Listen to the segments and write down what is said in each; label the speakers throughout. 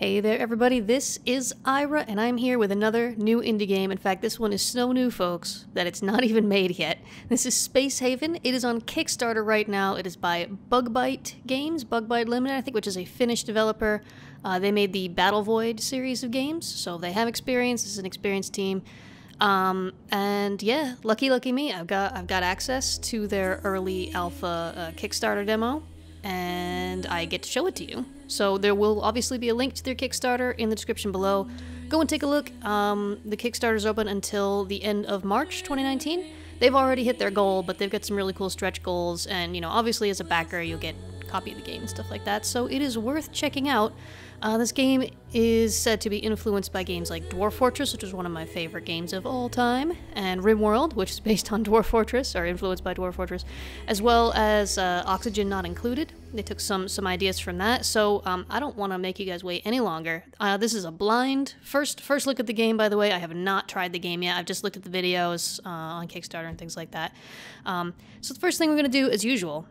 Speaker 1: Hey there, everybody. This is Aira, and I'm here with another new indie game. In fact, this one is so new, folks, that it's not even made yet. This is Space Haven. It is on Kickstarter right now. It is by Bugbyte Games, Bugbyte Limited, I think, which is a Finnish developer. Uh, they made the Battlevoid series of games, so they have experience. This is an experienced team. Um, and yeah, lucky, lucky me. I've got I've got access to their early alpha uh, Kickstarter demo, and I get to show it to you. So there will obviously be a link to their Kickstarter in the description below. Go and take a look. Um, the Kickstarter is open until the end of March 2019. They've already hit their goal, but they've got some really cool stretch goals, and you know, obviously as a backer, you'll get a copy of the game and stuff like that. So it is worth checking out. Uh, this game is said to be influenced by games like Dwarf Fortress, which is one of my favorite games of all time, and RimWorld, which is based on Dwarf Fortress, or influenced by Dwarf Fortress, as well as uh, Oxygen Not Included. They took some some ideas from that. So um, I don't want to make you guys wait any longer. Uh, this is a blind first first look at the game. By the way, I have not tried the game yet. I've just looked at the videos uh, on Kickstarter and things like that. Um, so the first thing we're gonna do, as usual,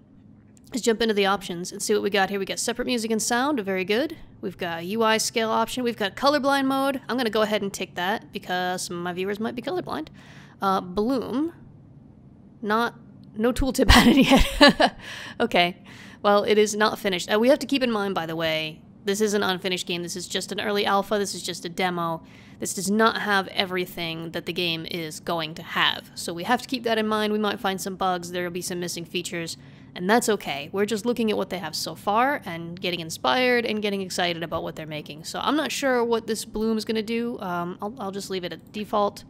Speaker 1: Let's jump into the options and see what we got here. We got separate music and sound, very good. We've got UI scale option. We've got colorblind mode. I'm going to go ahead and tick that because my viewers might be colorblind. Uh, Bloom. Not, no tooltip added yet. okay, well, it is not finished. Uh, we have to keep in mind, by the way, this is an unfinished game. This is just an early alpha. This is just a demo. This does not have everything that the game is going to have. So we have to keep that in mind. We might find some bugs. There will be some missing features and that's okay. We're just looking at what they have so far and getting inspired and getting excited about what they're making. So I'm not sure what this bloom is going to do. Um, I'll, I'll, just leave it at default.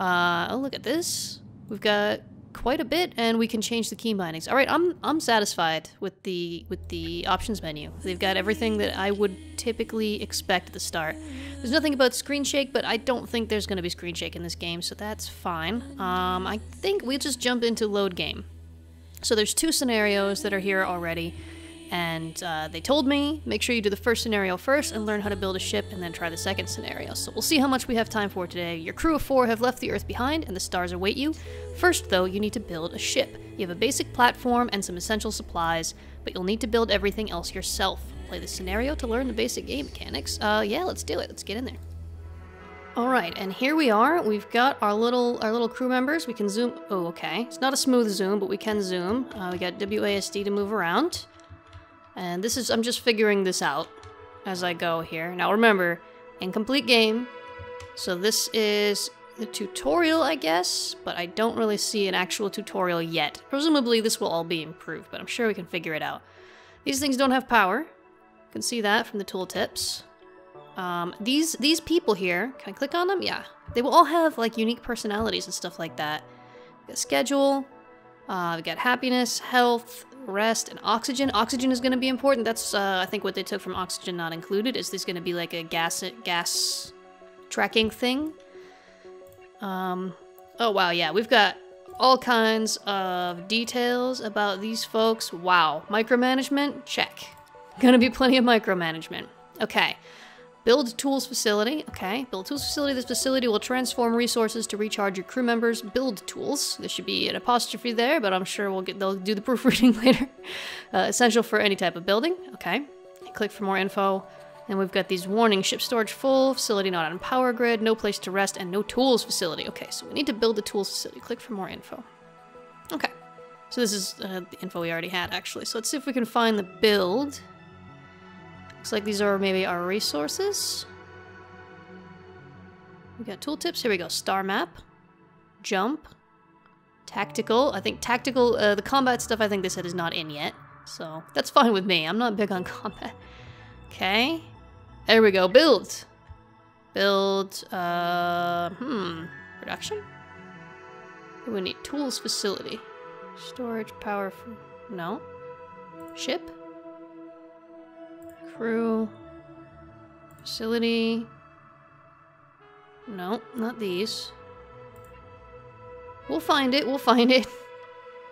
Speaker 1: Uh, oh, look at this. We've got quite a bit, and we can change the key bindings. All right, I'm I'm satisfied with the with the options menu. They've got everything that I would typically expect at the start. There's nothing about screen shake, but I don't think there's going to be screen shake in this game, so that's fine. Um, I think we'll just jump into load game. So there's two scenarios that are here already, and uh, they told me make sure you do the first scenario first and learn how to build a ship, and then try the second scenario. So we'll see how much we have time for today. Your crew of four have left the Earth behind, and the stars await you. First, though, you need to build a ship. You have a basic platform and some essential supplies, but you'll need to build everything else yourself. Play the scenario to learn the basic game mechanics. Uh, yeah, let's do it. Let's get in there. All right, and here we are. We've got our little our little crew members. We can zoom. Oh, okay. It's not a smooth zoom, but we can zoom. Uh, we got WASD to move around. And this is, I'm just figuring this out as I go here. Now remember, incomplete game. So this is the tutorial, I guess, but I don't really see an actual tutorial yet. Presumably this will all be improved, but I'm sure we can figure it out. These things don't have power. You can see that from the tooltips. Um, these these people here, can I click on them? Yeah. They will all have like unique personalities and stuff like that. We got schedule, uh, we got happiness, health, rest, and oxygen. Oxygen is going to be important. That's uh, I think what they took from oxygen not included. Is this going to be like a gas gas tracking thing? Um, oh wow, yeah, we've got all kinds of details about these folks. Wow, micromanagement, check. Gonna be plenty of micromanagement. Okay. Build tools facility. Okay, build tools facility. This facility will transform resources to recharge your crew members. Build tools. There should be an apostrophe there, but I'm sure we'll get they'll do the proofreading later. Uh, essential for any type of building. Okay. Click for more info. And we've got these warnings. Ship storage full, facility not on power grid, no place to rest, and no tools facility. Okay, so we need to build the tools facility. Click for more info. Okay. So this is uh, the info we already had, actually. So let's see if we can find the build. Looks like these are maybe our resources. We got tooltips. Here we go. Star map. Jump. Tactical. I think tactical, uh, the combat stuff I think they said is not in yet. So that's fine with me. I'm not big on combat. Okay. There we go. Build. Build, uh, hmm. Production? We need tools facility. Storage, power, no. Ship? Crew. Facility. No, not these. We'll find it, we'll find it.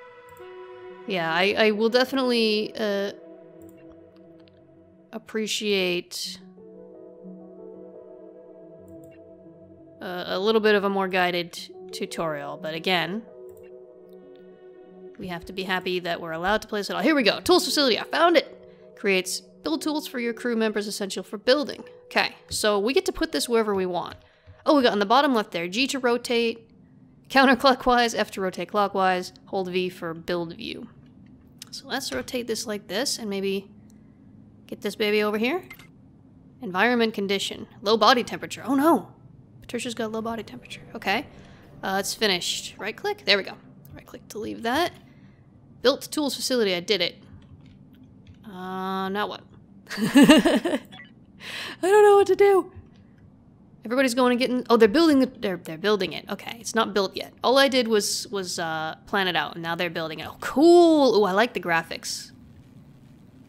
Speaker 1: yeah, I, I will definitely uh, appreciate uh, a little bit of a more guided tutorial, but again, we have to be happy that we're allowed to place it all. Here we go, tools facility, I found it! Creates Build tools for your crew members essential for building. Okay, so we get to put this wherever we want. Oh, we got on the bottom left there, G to rotate, counterclockwise, F to rotate clockwise, hold V for build view. So let's rotate this like this and maybe get this baby over here. Environment condition, low body temperature. Oh no, Patricia's got low body temperature. Okay, uh, it's finished. Right click, there we go. Right click to leave that. Built tools facility, I did it. Uh, now what? I don't know what to do. Everybody's going and getting. Oh, they're building the. They're they're building it. Okay, it's not built yet. All I did was was uh, plan it out, and now they're building it. Oh, cool. Oh, I like the graphics.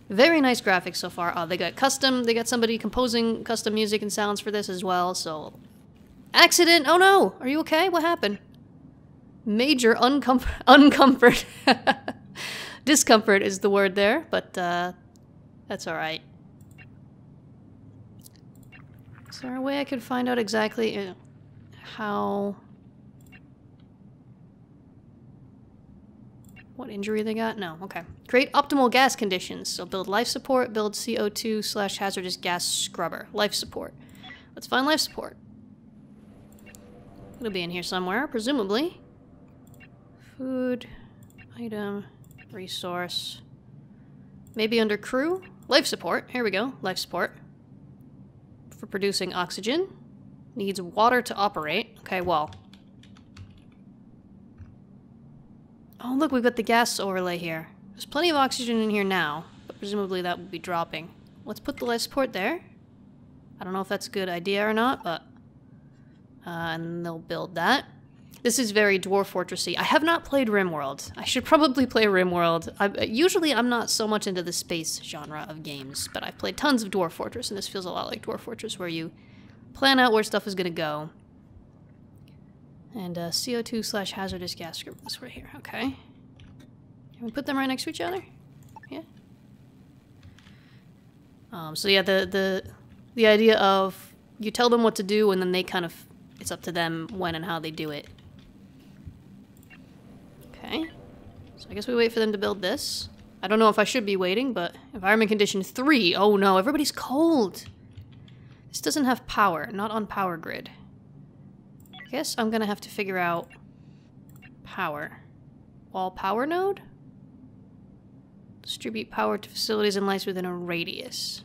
Speaker 1: Very nice graphics so far. Oh, they got custom. They got somebody composing custom music and sounds for this as well. So, accident. Oh no. Are you okay? What happened? Major uncomfort. Uncomfort. Discomfort is the word there, but uh, that's all right. Is there a way I could find out exactly uh, how... What injury they got? No, okay. Create optimal gas conditions. So build life support, build CO2 slash hazardous gas scrubber. Life support. Let's find life support. It'll be in here somewhere, presumably. Food, item, resource. Maybe under crew? Life support. Here we go. Life support for producing oxygen. Needs water to operate. Okay, well. Oh, look, we've got the gas overlay here. There's plenty of oxygen in here now, but presumably that will be dropping. Let's put the life support there. I don't know if that's a good idea or not, but... Uh, and they'll build that. This is very Dwarf Fortressy. I have not played RimWorld. I should probably play RimWorld. I, usually I'm not so much into the space genre of games, but I've played tons of Dwarf Fortress, and this feels a lot like Dwarf Fortress, where you plan out where stuff is going to go. And uh, CO2 slash hazardous gas is right here. Okay. Can we put them right next to each other? Yeah. Um, so yeah, the, the, the idea of you tell them what to do, and then they kind of, it's up to them when and how they do it. Okay. So I guess we wait for them to build this. I don't know if I should be waiting, but environment condition 3. Oh no, everybody's cold. This doesn't have power, not on power grid. I guess I'm gonna have to figure out power. Wall power node? Distribute power to facilities and lights within a radius.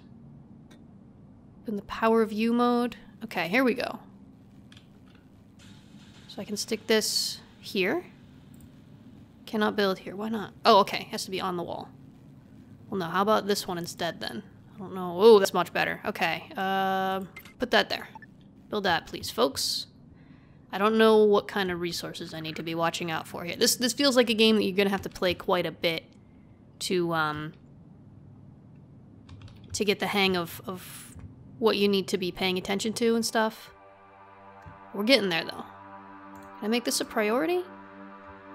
Speaker 1: In the power view mode. Okay, here we go. So I can stick this here. Cannot build here. Why not? Oh, okay. Has to be on the wall. Well, no. How about this one instead, then? I don't know. Oh, that's much better. Okay. Uh, put that there. Build that, please, folks. I don't know what kind of resources I need to be watching out for here. This this feels like a game that you're going to have to play quite a bit to um to get the hang of, of what you need to be paying attention to and stuff. We're getting there, though. Can I make this a priority?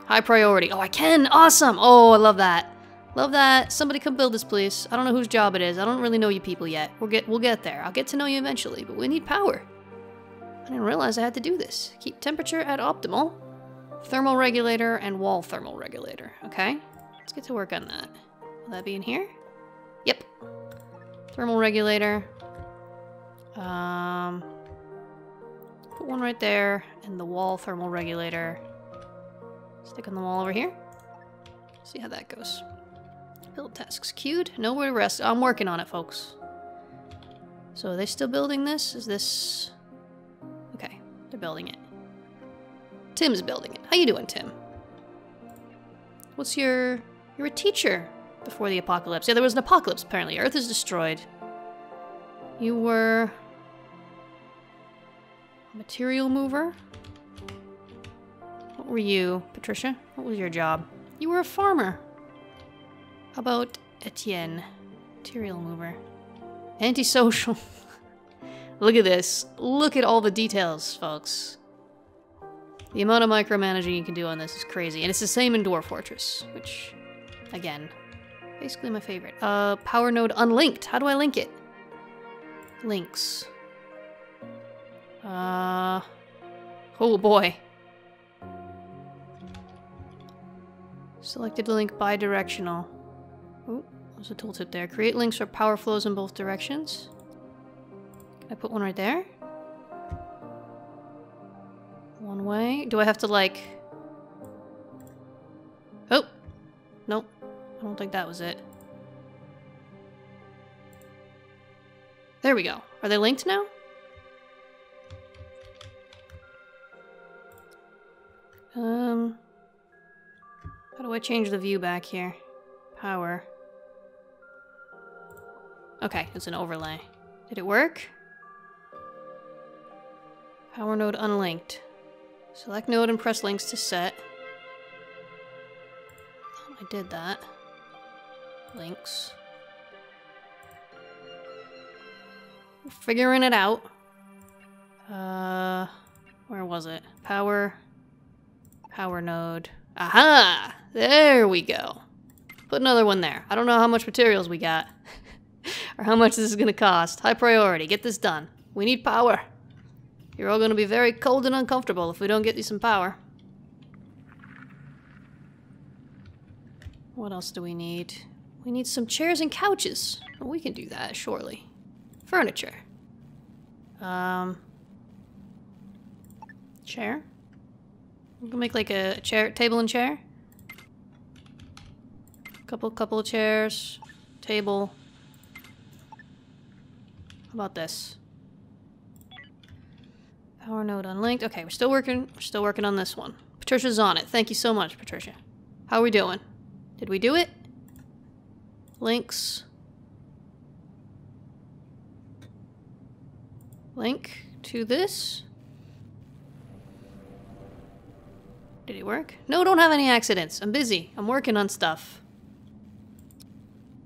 Speaker 1: High priority. Oh, I can! Awesome! Oh, I love that. Love that. Somebody come build this, please. I don't know whose job it is. I don't really know you people yet. We'll get we'll get there. I'll get to know you eventually, but we need power. I didn't realize I had to do this. Keep temperature at optimal. Thermal regulator and wall thermal regulator. Okay. Let's get to work on that. Will that be in here? Yep. Thermal regulator. Um, put one right there, and the wall thermal regulator Stick on the wall over here. See how that goes. Build tasks queued. Nowhere to rest. I'm working on it, folks. So are they still building this? Is this... Okay, they're building it. Tim's building it. How you doing, Tim? What's your... You're a teacher before the apocalypse. Yeah, there was an apocalypse, apparently. Earth is destroyed. You were... A material mover? Were you, Patricia? What was your job? You were a farmer. How about Etienne? Material mover. Antisocial. Look at this. Look at all the details, folks. The amount of micromanaging you can do on this is crazy. And it's the same in Dwarf Fortress, which, again, basically my favorite. Uh, power node unlinked. How do I link it? Links. Uh, oh boy. Selected link bidirectional. Oh, There's a tooltip there. Create links for power flows in both directions. Can I put one right there? One way. Do I have to like... Oh! Nope. I don't think that was it. There we go. Are they linked now? Um... How do I change the view back here? Power. Okay, it's an overlay. Did it work? Power node unlinked. Select node and press links to set. I did that. Links. Figuring it out. Uh, where was it? Power. Power node. Aha! There we go. Put another one there. I don't know how much materials we got. or how much this is going to cost. High priority. Get this done. We need power. You're all going to be very cold and uncomfortable if we don't get you some power. What else do we need? We need some chairs and couches. We can do that, surely. Furniture. Um... Chair? We can make like a chair, table and chair. Couple, couple of chairs, table. How about this? Power node unlinked. Okay, we're still working. We're still working on this one. Patricia's on it. Thank you so much, Patricia. How are we doing? Did we do it? Links. Link to this. Did it work? No, don't have any accidents. I'm busy. I'm working on stuff.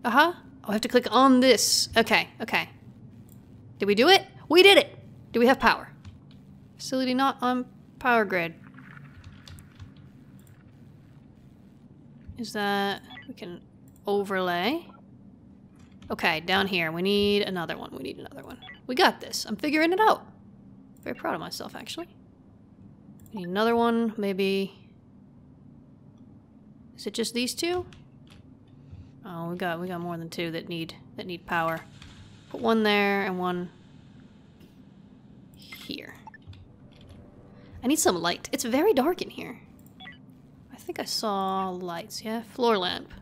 Speaker 1: Uh-huh. Oh, I have to click on this. Okay, okay. Did we do it? We did it! Do we have power? Facility not on power grid. Is that... We can overlay. Okay, down here. We need another one. We need another one. We got this. I'm figuring it out. Very proud of myself, actually. Need another one, maybe. Is it just these two? Oh, we got we got more than two that need that need power. Put one there and one here. I need some light. It's very dark in here. I think I saw lights, yeah? Floor lamp.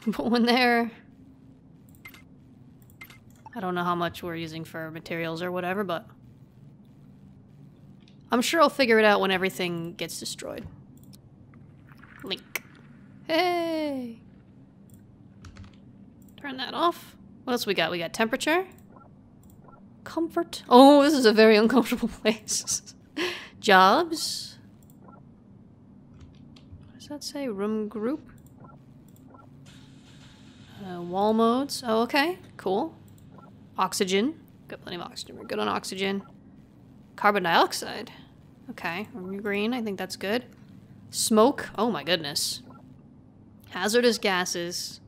Speaker 1: Put one there. I don't know how much we're using for materials or whatever, but... I'm sure I'll figure it out when everything gets destroyed. Hey! Turn that off. What else we got? We got temperature. Comfort. Oh, this is a very uncomfortable place. Jobs. What does that say? Room group? Uh, wall modes. Oh, okay. Cool. Oxygen. Got plenty of oxygen. We're good on oxygen. Carbon dioxide. Okay. Green. I think that's good. Smoke. Oh my goodness. Hazardous gases.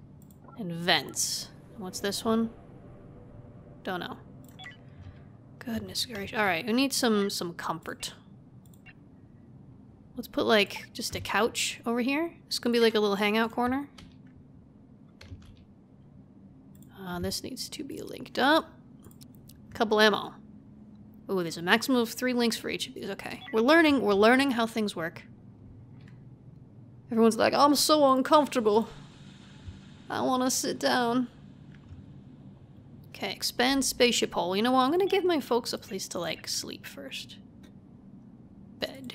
Speaker 1: And vents. What's this one? Don't know. Goodness gracious. Alright, we need some, some comfort. Let's put like just a couch over here. This gonna be like a little hangout corner. Uh, this needs to be linked up. Couple ammo. Oh, there's a maximum of three links for each of these. Okay. We're learning, we're learning how things work. Everyone's like, I'm so uncomfortable. I want to sit down. Okay, expand spaceship hole. You know what? I'm going to give my folks a place to, like, sleep first. Bed.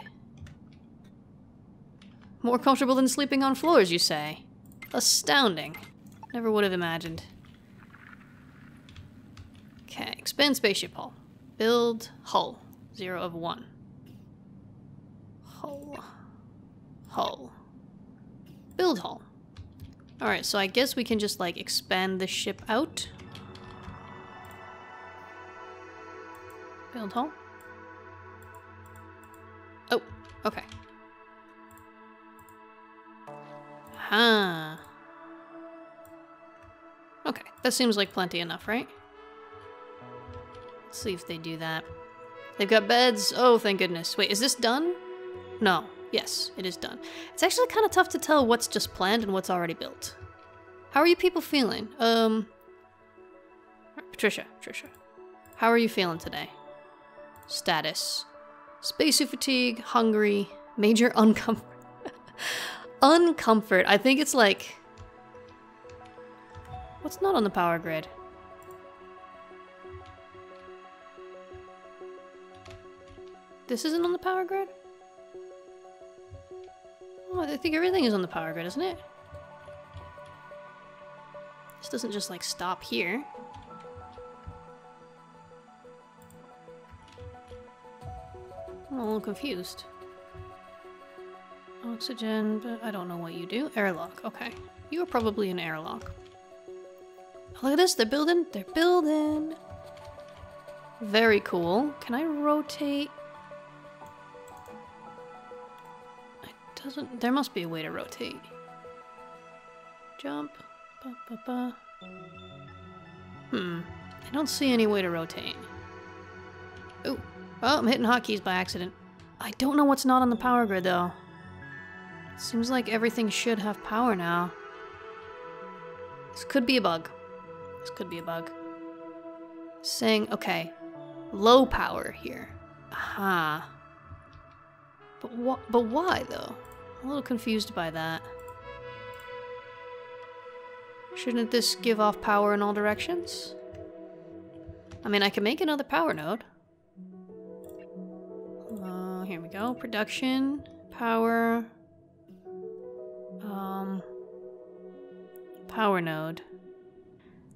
Speaker 1: More comfortable than sleeping on floors, you say? Astounding. Never would have imagined. Okay, expand spaceship hull. Build hull. Zero of one. Hull. Hull. Build hall. Alright, so I guess we can just like expand the ship out. Build hall. Oh, okay. Huh. Okay, that seems like plenty enough, right? Let's see if they do that. They've got beds. Oh, thank goodness. Wait, is this done? No. Yes, it is done. It's actually kind of tough to tell what's just planned and what's already built. How are you people feeling? Um, Patricia, Patricia, how are you feeling today? Status. Spacesuit fatigue, hungry, major uncomfort. uncomfort. I think it's like... What's not on the power grid? This isn't on the power grid? Oh, I think everything is on the power grid, isn't it? This doesn't just like stop here. I'm a little confused. Oxygen, but I don't know what you do. Airlock, okay. You are probably an airlock. Oh, look at this, they're building, they're building. Very cool. Can I rotate? Doesn't, there must be a way to rotate. Jump. Ba, ba, ba. Hmm. I don't see any way to rotate. Oh, oh, I'm hitting hotkeys by accident. I don't know what's not on the power grid though. Seems like everything should have power now. This could be a bug. This could be a bug. Saying, okay, low power here. Aha. But what? But why though? A little confused by that. Shouldn't this give off power in all directions? I mean, I can make another power node. Uh, here we go. Production, power, um, power node.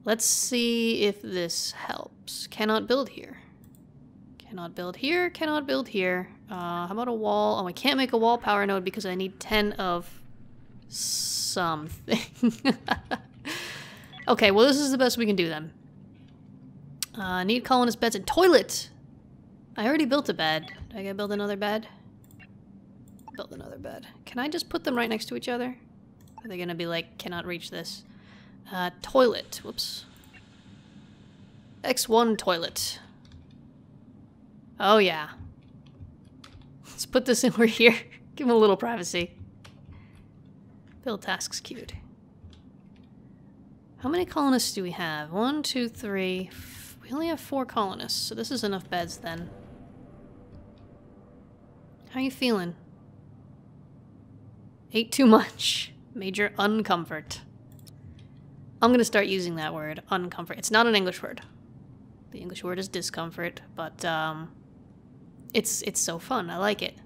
Speaker 1: Let's see if this helps. Cannot build here. Cannot build here, cannot build here. Uh, how about a wall? Oh, I can't make a wall power node because I need 10 of something. okay, well this is the best we can do then. Uh, need colonist beds and toilet! I already built a bed. Do I gotta build another bed? Build another bed. Can I just put them right next to each other? Are they gonna be like, cannot reach this? Uh, toilet. Whoops. X1 toilet. Oh yeah. Let's put this in over here. Give him a little privacy. Build tasks queued. How many colonists do we have? One, two, three. We only have four colonists, so this is enough beds then. How you feeling? Ate too much. Major uncomfort. I'm gonna start using that word, uncomfort. It's not an English word. The English word is discomfort, but um, it's it's so fun. I like it.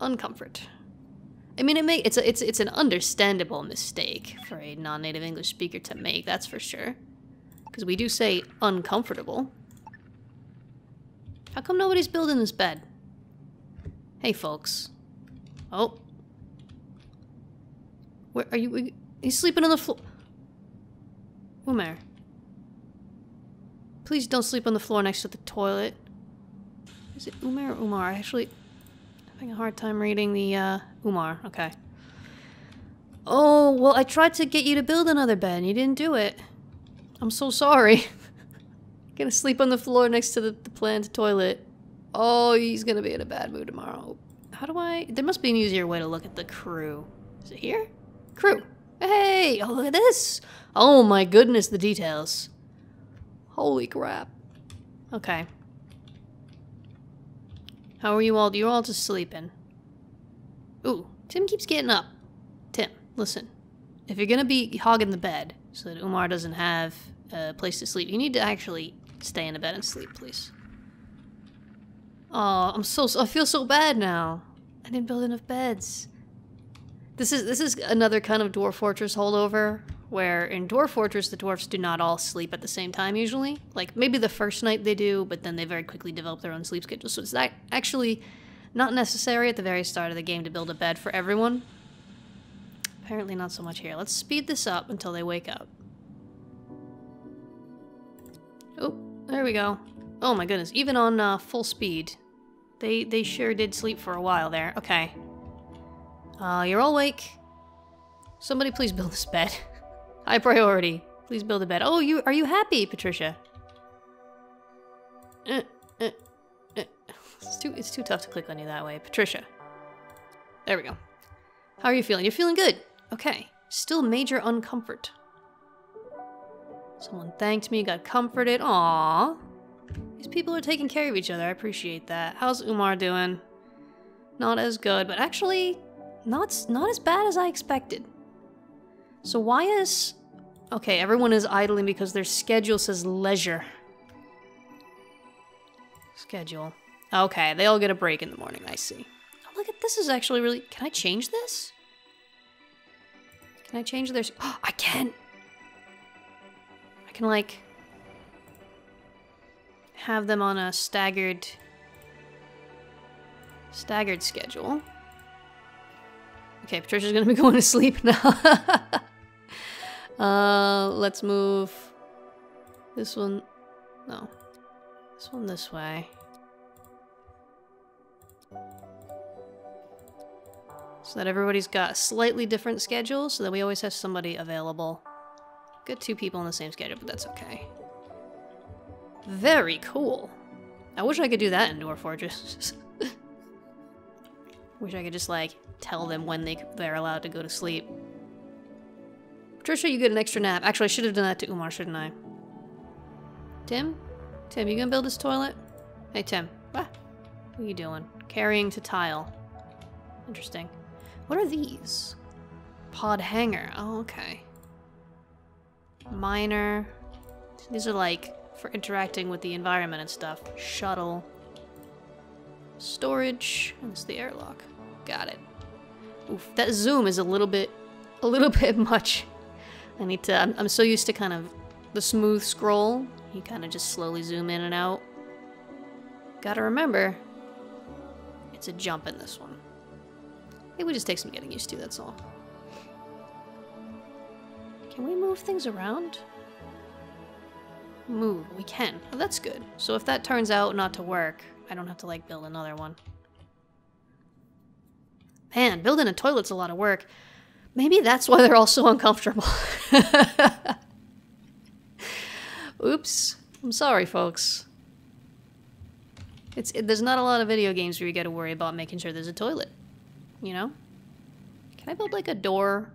Speaker 1: Uncomfort. I mean, it may it's a, it's it's an understandable mistake for a non-native English speaker to make. That's for sure. Because we do say uncomfortable. How come nobody's building this bed? Hey, folks. Oh, where are you? He's sleeping on the floor. Umair. Please don't sleep on the floor next to the toilet. Is it Umar or Umar? Actually, I'm having a hard time reading the, uh, Umar. Okay. Oh, well, I tried to get you to build another bed and you didn't do it. I'm so sorry. gonna sleep on the floor next to the, the planned toilet. Oh, he's gonna be in a bad mood tomorrow. How do I... There must be an easier way to look at the crew. Is it here? Crew. Hey, oh, look at this. Oh my goodness, the details. Holy crap. Okay. How are you all? You're all just sleeping. Ooh, Tim keeps getting up. Tim, listen. If you're gonna be hogging the bed so that Umar doesn't have a place to sleep, you need to actually stay in the bed and sleep, please. Oh, I'm so, I feel so bad now. I didn't build enough beds. This is this is another kind of Dwarf Fortress holdover, where in Dwarf Fortress the dwarfs do not all sleep at the same time usually. Like maybe the first night they do, but then they very quickly develop their own sleep schedule. So it's that actually not necessary at the very start of the game to build a bed for everyone. Apparently not so much here. Let's speed this up until they wake up. Oh, there we go. Oh my goodness, even on uh, full speed, they they sure did sleep for a while there. Okay. Uh, you're all awake. Somebody please build this bed. High priority. Please build a bed. Oh, you are you happy, Patricia? Uh, uh, uh. It's too it's too tough to click on you that way, Patricia. There we go. How are you feeling? You're feeling good. Okay. Still major uncomfort. Someone thanked me, got comforted. Aww. These people are taking care of each other. I appreciate that. How's Umar doing? Not as good, but actually not not as bad as I expected. So why is Okay, everyone is idling because their schedule says leisure. Schedule. Okay, they all get a break in the morning, I see. Oh, look at this is actually really... Can I change this? Can I change their... Oh, I can! I can, like... Have them on a staggered... Staggered schedule. Okay, Patricia's gonna be going to sleep now. uh, let's move this one. No. This one this way. So that everybody's got a slightly different schedule, so that we always have somebody available. Got two people on the same schedule, but that's okay. Very cool. I wish I could do that in Dwarf Fortress. wish I could just, like, tell them when they, they're allowed to go to sleep. Patricia, you get an extra nap. Actually, I should have done that to Umar, shouldn't I? Tim? Tim, you gonna build this toilet? Hey, Tim. Ah, what are you doing? Carrying to tile. Interesting. What are these? Pod hanger. Oh, okay. Miner. These are like for interacting with the environment and stuff. Shuttle. Storage. And is the airlock. Got it. Oof, that zoom is a little bit, a little bit much. I need to, I'm, I'm so used to kind of the smooth scroll. You kind of just slowly zoom in and out. Gotta remember, it's a jump in this one. It would just take some getting used to, that's all. Can we move things around? Move, we can. Oh, that's good. So if that turns out not to work, I don't have to like build another one. Man, building a toilet's a lot of work. Maybe that's why they're all so uncomfortable. Oops. I'm sorry, folks. It's it, There's not a lot of video games where you got to worry about making sure there's a toilet. You know? Can I build, like, a door?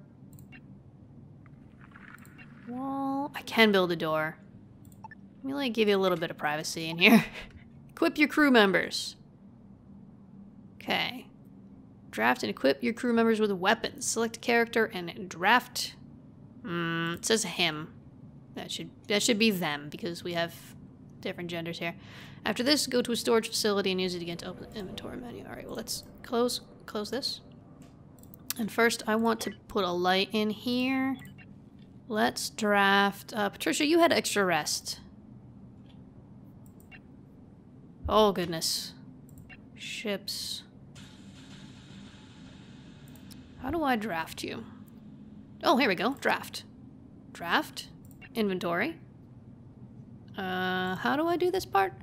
Speaker 1: Well, I can build a door. Let me, like, give you a little bit of privacy in here. Equip your crew members. Okay. Draft and equip your crew members with weapons. Select a character and draft. Mm, it says him. That should that should be them because we have different genders here. After this, go to a storage facility and use it again to open the inventory menu. All right, well let's close close this. And first, I want to put a light in here. Let's draft. Uh, Patricia, you had extra rest. Oh goodness. Ships. How do I draft you? Oh, here we go. Draft. Draft. Inventory. Uh, how do I do this part?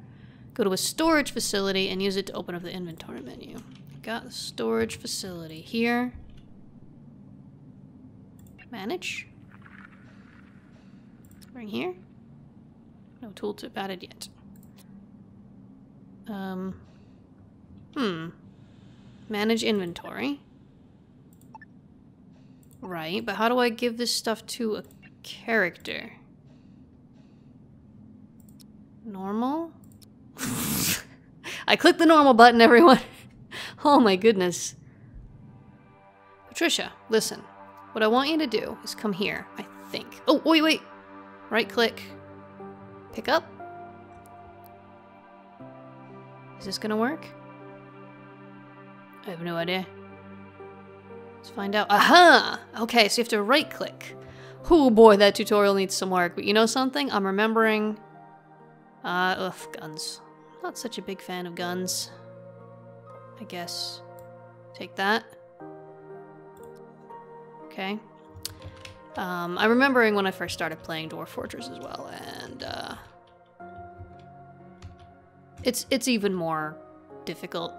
Speaker 1: Go to a storage facility and use it to open up the inventory menu. Got the storage facility here. Manage. Bring here. No tooltip added yet. Um. Hmm. Manage inventory. Right, but how do I give this stuff to a character? Normal? I clicked the normal button, everyone. oh my goodness. Patricia, listen. What I want you to do is come here, I think. Oh, wait, wait. Right click. Pick up. Is this gonna work? I have no idea. Let's find out. Aha! Okay, so you have to right click. Oh boy, that tutorial needs some work. But you know something? I'm remembering... Uh, ugh, guns. Not such a big fan of guns. I guess. Take that. Okay. Um, I'm remembering when I first started playing Dwarf Fortress as well, and, uh... It's, it's even more difficult.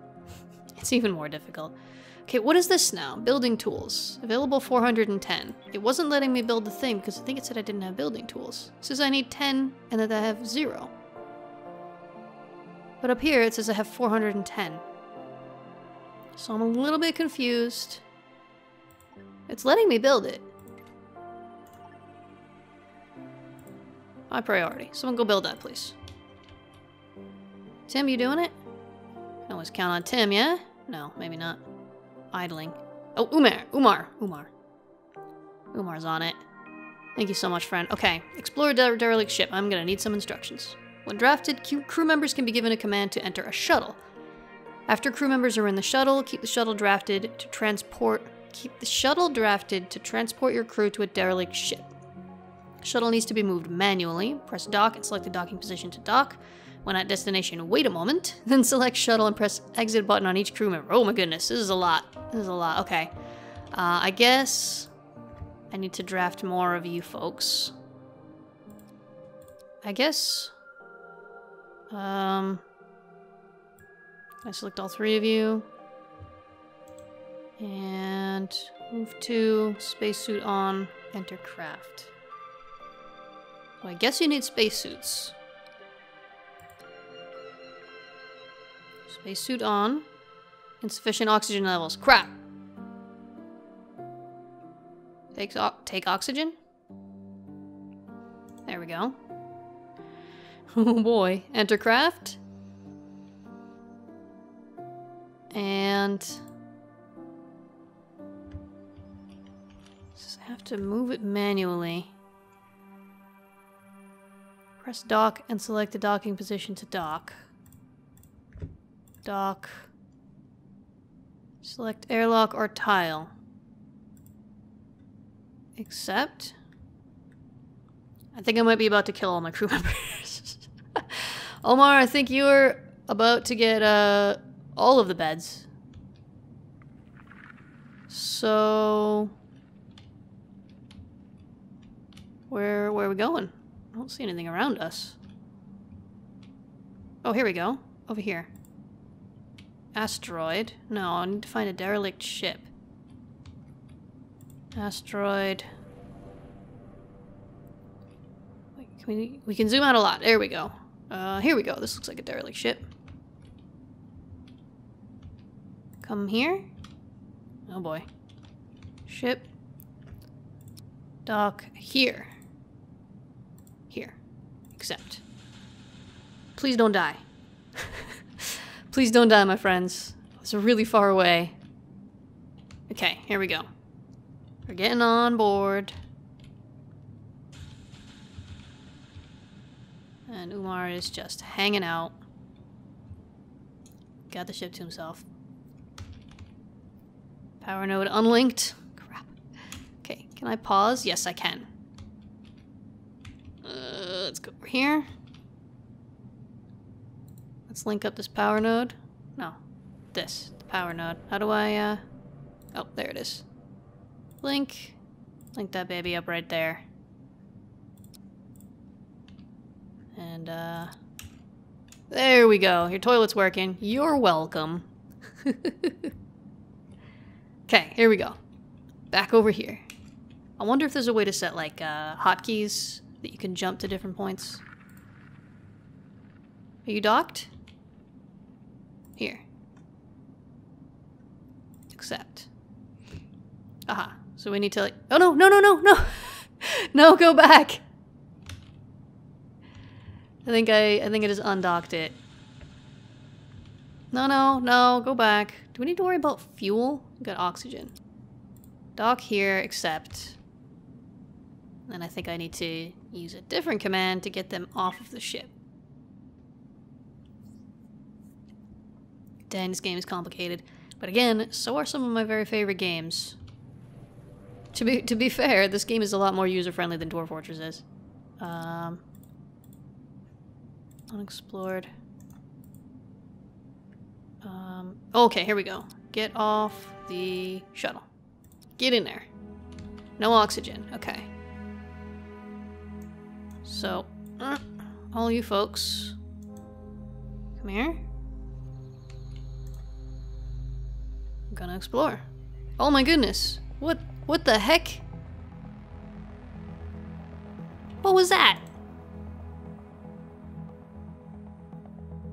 Speaker 1: it's even more difficult. Okay, what is this now? Building tools. Available 410. It wasn't letting me build the thing because I think it said I didn't have building tools. It says I need 10 and that I have 0. But up here it says I have 410. So I'm a little bit confused. It's letting me build it. High priority. Someone go build that, please. Tim, you doing it? Always count on Tim, yeah? No, maybe not. Idling. Oh, Umar! Umar! Umar. Umar's on it. Thank you so much, friend. Okay, explore der derelict ship. I'm gonna need some instructions. When drafted, crew members can be given a command to enter a shuttle. After crew members are in the shuttle, keep the shuttle drafted to transport keep the shuttle drafted to transport your crew to a derelict ship. Shuttle needs to be moved manually. Press dock and select the docking position to dock. When at destination, wait a moment. Then select shuttle and press exit button on each crew member. Oh my goodness, this is a lot. This is a lot. Okay. Uh, I guess I need to draft more of you folks. I guess... Um... I select all three of you. And move to spacesuit on, enter craft. I guess you need spacesuits. Spacesuit on. Insufficient oxygen levels. Crap! Takes o take oxygen? There we go. Oh boy. Enter craft. And... Just have to move it manually. Press dock and select the docking position to dock. Dock. Select airlock or tile. Accept. I think I might be about to kill all my crew members. Omar, I think you're about to get uh, all of the beds. So... Where, where are we going? I don't see anything around us. Oh, here we go. Over here. Asteroid. No, I need to find a derelict ship. Asteroid. Wait, can we, we can zoom out a lot. There we go. Uh, here we go. This looks like a derelict ship. Come here. Oh boy. Ship. Dock here. Here. Accept. Please don't die. Please don't die, my friends. It's really far away. Okay, here we go. We're getting on board. And Umar is just hanging out. Got the ship to himself. Power node unlinked. Crap. Okay, can I pause? Yes, I can. Uh, let's go over here. Let's link up this power node. No, this, the power node. How do I, uh... Oh, there it is. Link. Link that baby up right there. And, uh... There we go. Your toilet's working. You're welcome. okay, here we go. Back over here. I wonder if there's a way to set, like, uh, hotkeys that you can jump to different points. Are you docked? Here. Accept. Aha. So we need to like- Oh no, no, no, no, no! no, go back! I think I- I think I just undocked it. No, no, no, go back. Do we need to worry about fuel? We got oxygen. Dock here, accept. And I think I need to use a different command to get them off of the ship. Dang, this game is complicated. But again, so are some of my very favorite games. To be to be fair, this game is a lot more user-friendly than Dwarf Fortress is. Um, unexplored. Um, okay, here we go. Get off the shuttle. Get in there. No oxygen. Okay. So, uh, all you folks, come here. Gonna explore. Oh my goodness. What what the heck? What was that?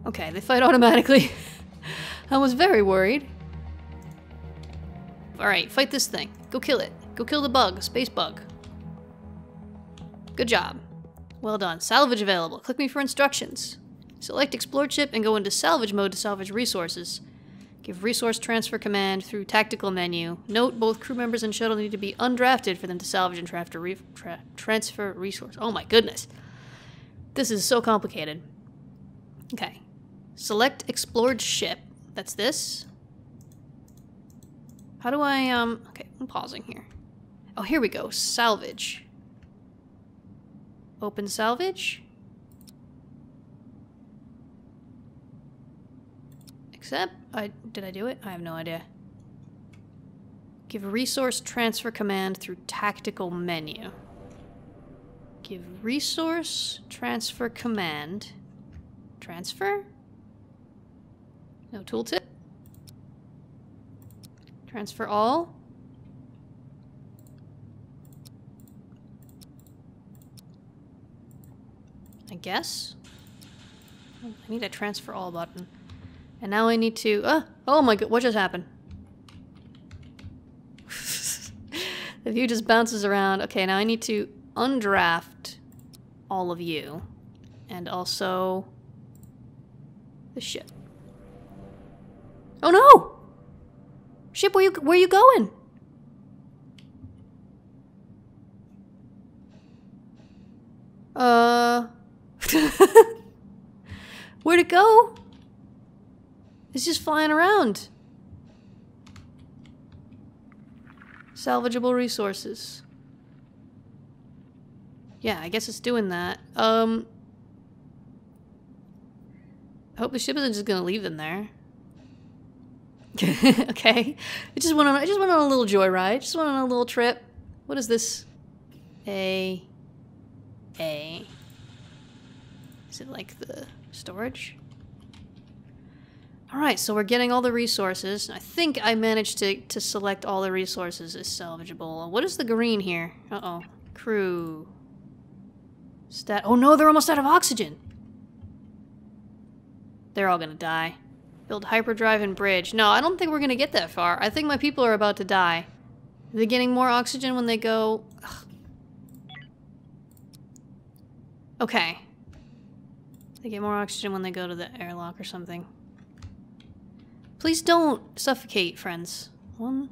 Speaker 1: Okay, they fight automatically. I was very worried. Alright, fight this thing. Go kill it. Go kill the bug, space bug. Good job. Well done. Salvage available. Click me for instructions. Select explore chip and go into salvage mode to salvage resources. Give resource transfer command through tactical menu. Note both crew members and shuttle need to be undrafted for them to salvage and tra transfer resource. Oh my goodness. This is so complicated. Okay. Select explored ship. That's this. How do I, um, okay, I'm pausing here. Oh, here we go. Salvage. Open salvage. Accept. I did I do it? I have no idea. Give resource transfer command through tactical menu. Give resource transfer command. Transfer? No tooltip? Transfer all? I guess? I need a transfer all button. And now I need to... Uh, oh my god, what just happened? the view just bounces around. Okay, now I need to undraft all of you. And also... The ship. Oh no! Ship, where you where you going? Uh... Where'd it go? It's just flying around. Salvageable resources. Yeah, I guess it's doing that. Um... I hope the ship isn't just gonna leave them there. okay. I just went on I just went on a little joyride. Just went on a little trip. What is this? A A Is it like the storage? Alright, so we're getting all the resources. I think I managed to, to select all the resources as salvageable. What is the green here? Uh-oh. Crew. Stat- Oh no, they're almost out of oxygen! They're all gonna die. Build hyperdrive and bridge. No, I don't think we're gonna get that far. I think my people are about to die. Are they getting more oxygen when they go... Ugh. Okay. They get more oxygen when they go to the airlock or something. Please don't suffocate, friends. One...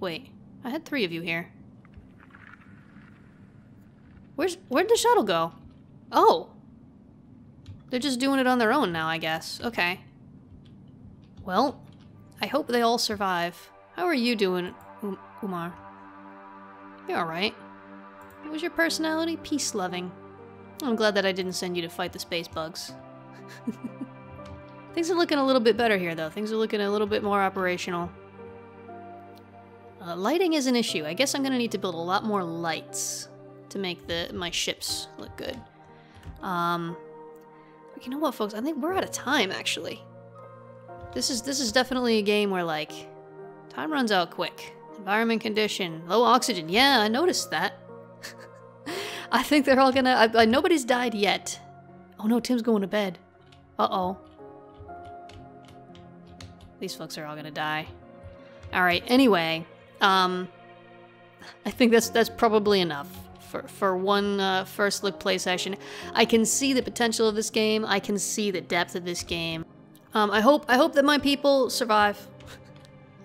Speaker 1: Wait. I had three of you here. Where's... Where'd the shuttle go? Oh! They're just doing it on their own now, I guess. Okay. Well, I hope they all survive. How are you doing, um Umar? You're alright. What was your personality? Peace-loving. I'm glad that I didn't send you to fight the space bugs. Things are looking a little bit better here, though. Things are looking a little bit more operational. Uh, lighting is an issue. I guess I'm gonna need to build a lot more lights to make the my ships look good. Um, you know what, folks? I think we're out of time, actually. This is this is definitely a game where like time runs out quick. Environment condition, low oxygen. Yeah, I noticed that. I think they're all gonna. I, I, nobody's died yet. Oh no, Tim's going to bed. Uh oh. These folks are all gonna die. All right. Anyway, um, I think that's that's probably enough for for one uh, first look play session. I can see the potential of this game. I can see the depth of this game. Um, I hope I hope that my people survive.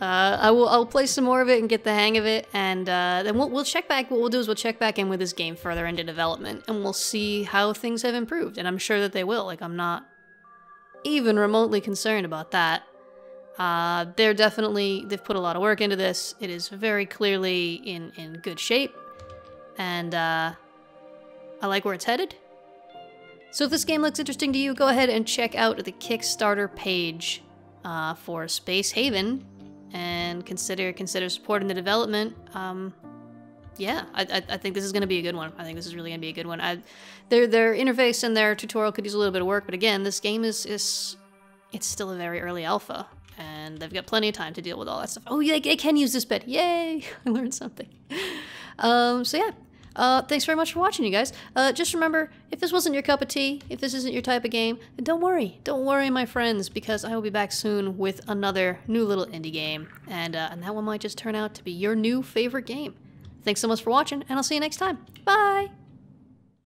Speaker 1: Uh, I will I'll play some more of it and get the hang of it, and uh, then we'll we'll check back. What we'll do is we'll check back in with this game further into development, and we'll see how things have improved. And I'm sure that they will. Like I'm not even remotely concerned about that. Uh, they're definitely they've put a lot of work into this. It is very clearly in in good shape, and uh, I like where it's headed. So if this game looks interesting to you, go ahead and check out the Kickstarter page uh, for Space Haven and consider consider supporting the development. Um, yeah, I, I, think this is going to be a good one. I think this is really going to be a good one. I, their their interface and their tutorial could use a little bit of work, but again, this game is is it's still a very early alpha, and they've got plenty of time to deal with all that stuff. Oh, yeah, I can use this bed. Yay! I learned something. Um, so yeah, Uh, thanks very much for watching, you guys. Uh, just remember, if this wasn't your cup of tea, if this isn't your type of game, don't worry. Don't worry, my friends, because I will be back soon with another new little indie game. And, uh, and that one might just turn out to be your new favorite game. Thanks so much for watching, and I'll see you next time. Bye!